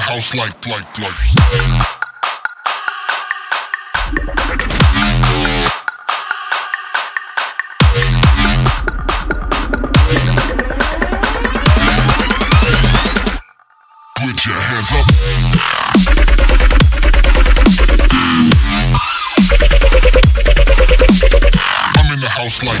house like, like, like. Put your hands up. I'm in the house like.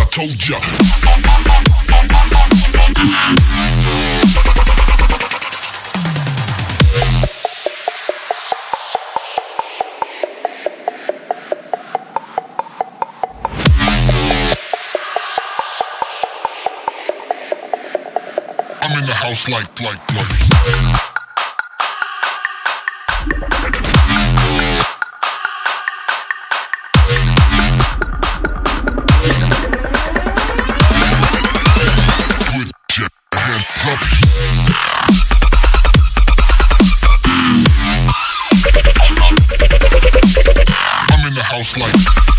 I told ya. In the house like, like, like. Like.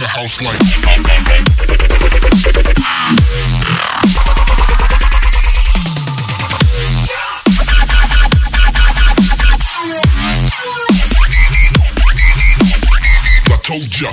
The house like. told ya.